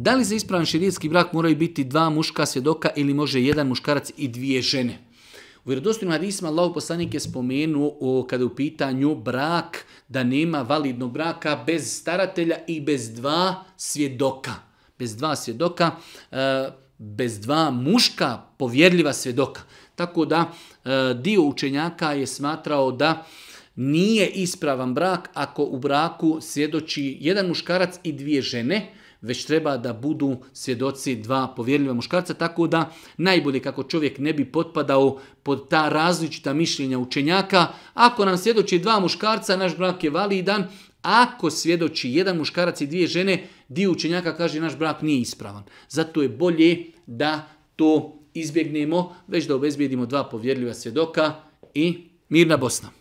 Da li za ispravan širijski brak moraju biti dva muška svjedoka ili može jedan muškarac i dvije žene? U vjerodostojnim hadisima Allah poslanik je spomenuo kada je u pitanju brak, da nema validnog braka bez staratelja i bez dva svjedoka. Bez dva svjedoka, e, bez dva muška povjerljiva svjedoka. Tako da e, dio učenjaka je smatrao da nije ispravan brak ako u braku svjedoči jedan muškarac i dvije žene, već treba da budu svjedoci dva povjerljiva muškarca, tako da najbolje kako čovjek ne bi potpadao pod ta različita mišljenja učenjaka, ako nam svjedoči dva muškarca, naš brak je validan, ako svjedoči jedan muškarac i dvije žene, dio učenjaka kaže naš brak nije ispravan. Zato je bolje da to izbjegnemo, već da obezbijedimo dva povjerljiva svjedoka i mirna Bosna.